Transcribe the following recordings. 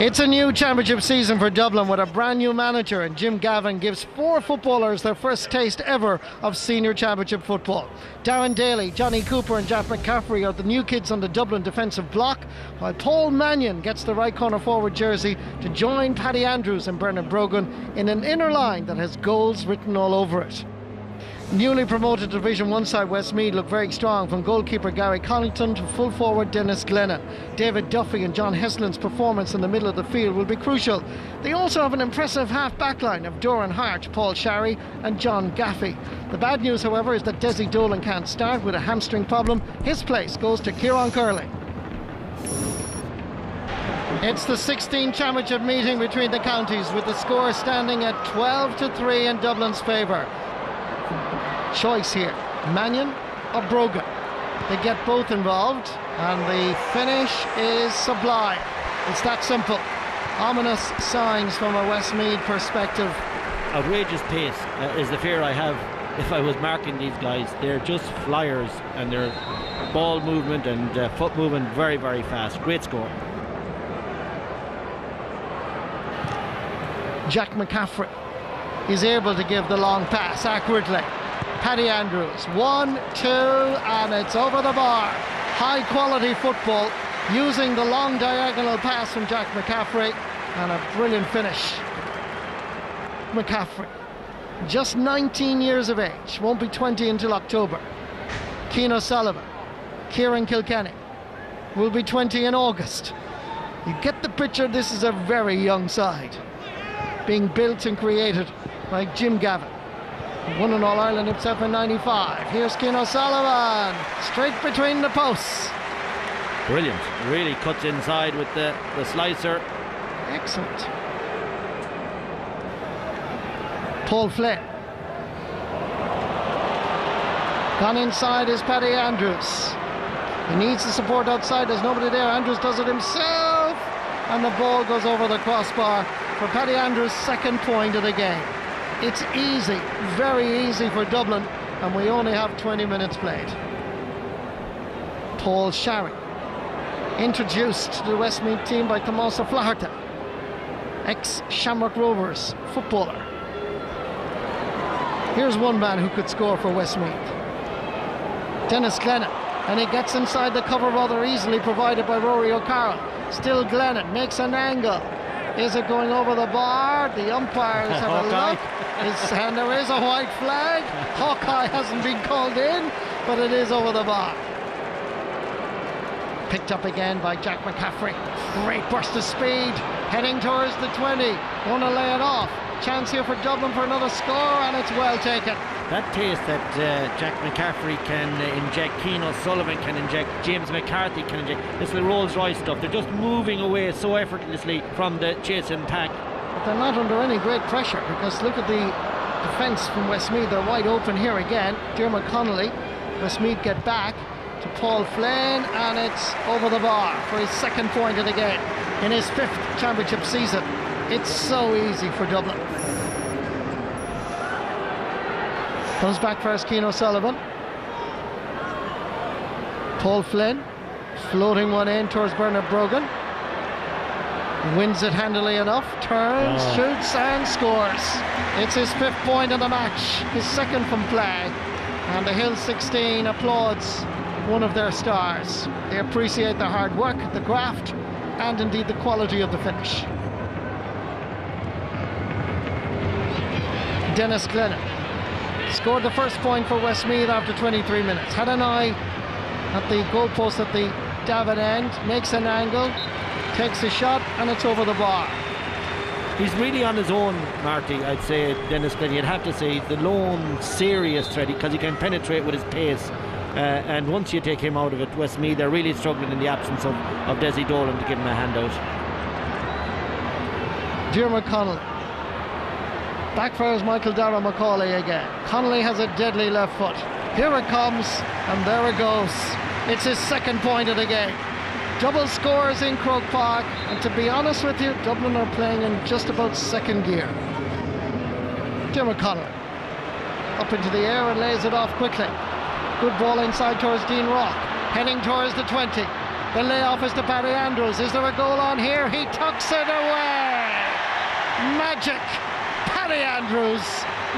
It's a new championship season for Dublin with a brand new manager, and Jim Gavin gives four footballers their first taste ever of senior championship football. Darren Daly, Johnny Cooper, and Jack McCaffrey are the new kids on the Dublin defensive block, while Paul Mannion gets the right corner forward jersey to join Paddy Andrews and Bernard Brogan in an inner line that has goals written all over it. Newly promoted Division 1 side Westmeath look very strong from goalkeeper Gary Connaughton to full forward Dennis Glennon. David Duffy and John Heslin's performance in the middle of the field will be crucial. They also have an impressive half back line of Doran Hart, Paul Sharry and John Gaffey. The bad news, however, is that Desi Dolan can't start with a hamstring problem. His place goes to Kieran Curley. It's the 16th championship meeting between the counties with the score standing at 12 to 3 in Dublin's favour choice here. Mannion or Brogan. They get both involved, and the finish is sublime. It's that simple. Ominous signs from a Westmeath perspective. Outrageous pace uh, is the fear I have if I was marking these guys. They're just flyers, and their ball movement and uh, foot movement very, very fast. Great score. Jack McCaffrey is able to give the long pass accurately. Paddy Andrews. One, two, and it's over the bar. High quality football using the long diagonal pass from Jack McCaffrey and a brilliant finish. McCaffrey, just 19 years of age, won't be 20 until October. Cian Sullivan, Kieran Kilkenny will be 20 in August. You get the picture, this is a very young side being built and created by Jim Gavin won an All Ireland himself in 95. Here's Cian O'Sullivan, straight between the posts. Brilliant. Really cuts inside with the, the slicer. Excellent. Paul Flynn. Gone inside is Paddy Andrews. He needs the support outside. There's nobody there. Andrews does it himself. And the ball goes over the crossbar for Paddy Andrews' second point of the game. It's easy, very easy for Dublin, and we only have 20 minutes played. Paul Sharry, introduced to the Westmeath team by Tommaso Flaherty, ex Shamrock Rovers footballer. Here's one man who could score for Westmeath Dennis Glennon, and he gets inside the cover rather easily, provided by Rory O'Carroll. Still Glennon makes an angle. Is it going over the bar? The umpires have a look. It's, and there is a white flag. Hawkeye hasn't been called in, but it is over the bar. Picked up again by Jack McCaffrey. Great burst of speed, heading towards the 20. Want to lay it off. Chance here for Dublin for another score, and it's well taken. That taste that uh, Jack McCaffrey can uh, inject, Cian O'Sullivan can inject, James McCarthy can inject, this little Rolls Royce stuff. They're just moving away so effortlessly from the chasing pack. But they're not under any great pressure because look at the defence from Westmeath. They're wide open here again. Diarmuid Connolly. Westmeath get back to Paul Flynn, and it's over the bar for his second point of the game in his fifth championship season. It's so easy for Dublin. Comes back first, Cian O'Sullivan. Paul Flynn floating one in towards Bernard Brogan. Wins it handily enough, turns, oh. shoots, and scores. It's his fifth point of the match, his second from play. And the Hill 16 applauds one of their stars. They appreciate the hard work, the graft, and indeed the quality of the finish. Dennis Glennon scored the first point for Westmeath after 23 minutes. Had an eye at the goalpost at the Davin end, makes an angle, takes a shot, and it's over the bar. He's really on his own, Marty, I'd say, Dennis Glennon. You'd have to say the lone serious threat because he can penetrate with his pace. Uh, and once you take him out of it, Westmeath, they're really struggling in the absence of, of Desi Dolan to give him a handout. Diarmuid Connolly. Back fires Michael Darragh Macauley again. Connolly has a deadly left foot. Here it comes, and there it goes. It's his second point of the game. Double scores in Croke Park, and to be honest with you, Dublin are playing in just about second gear. Diarmuid Connolly up into the air and lays it off quickly. Good ball inside towards Dean Rock, heading towards the 20. The layoff is to Paddy Andrews. Is there a goal on here? He tucks it away. Magic. Paddy Andrews.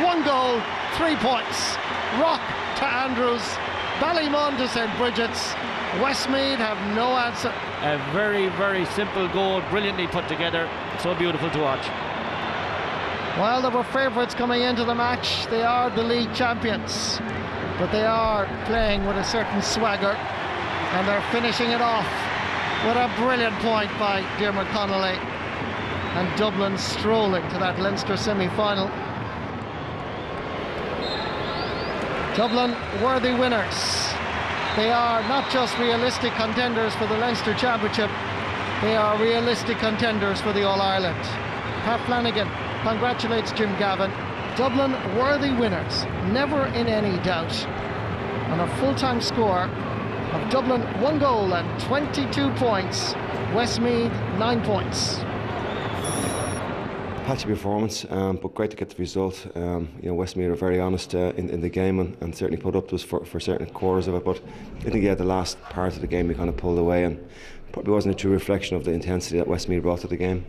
One goal, three points. Rock to Andrews. Ballymun to St. Brigid's. Westmeath have no answer. A very, very simple goal, brilliantly put together. So beautiful to watch. Well, there were favourites coming into the match. They are the league champions, but they are playing with a certain swagger, and they're finishing it off with a brilliant point by Diarmuid Connolly. And Dublin strolling to that Leinster semi-final. Dublin worthy winners. They are not just realistic contenders for the Leinster Championship, they are realistic contenders for the All-Ireland. Pat Flanagan congratulates Jim Gavin. Dublin worthy winners, never in any doubt. On a full-time score of Dublin one goal and 22 points, Westmeath, nine points patchy performance, um, but great to get the result. Um, you know, Westmeath are very honest uh, in, in the game and, and, certainly put up to us for, for certain quarters of it. But I think yeah, the last part of the game we kind of pulled away and probably wasn't a true reflection of the intensity that Westmeath brought to the game.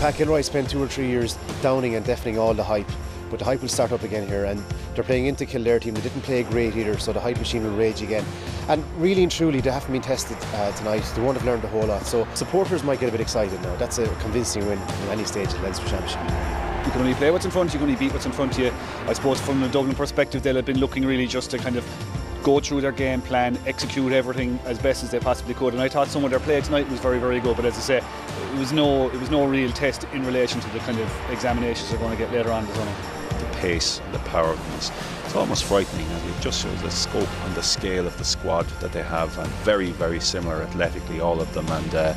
Pat Gilroy spent two or three years downing and deafening all the hype but the hype will start up again here and they're playing into Kildare team. They didn't play great either so the hype machine will rage again. And really and truly they haven't been tested uh, tonight. They won't have learned a whole lot. So supporters might get a bit excited now. That's a convincing win in any stage of the Leinster Championship. You can only play what's in front you, can only beat what's in front of you. I suppose from the Dublin perspective, they'll have been looking really just to kind of go through their game plan, execute everything as best as they possibly could. And I thought some of their play tonight was very, very good. But as I say, it was no, it was no real test in relation to the kind of examinations they're going to get later on the summer pace and the power of them is it's almost frightening and it just shows the scope and the scale of the squad that they have and very very similar athletically all of them. And uh,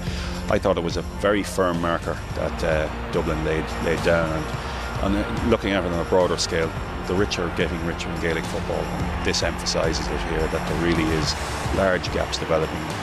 I thought it was a very firm marker that uh, Dublin laid laid down. And, and uh, looking at it on a broader scale the rich are getting richer in Gaelic football and this emphasises it here that there really is large gaps developing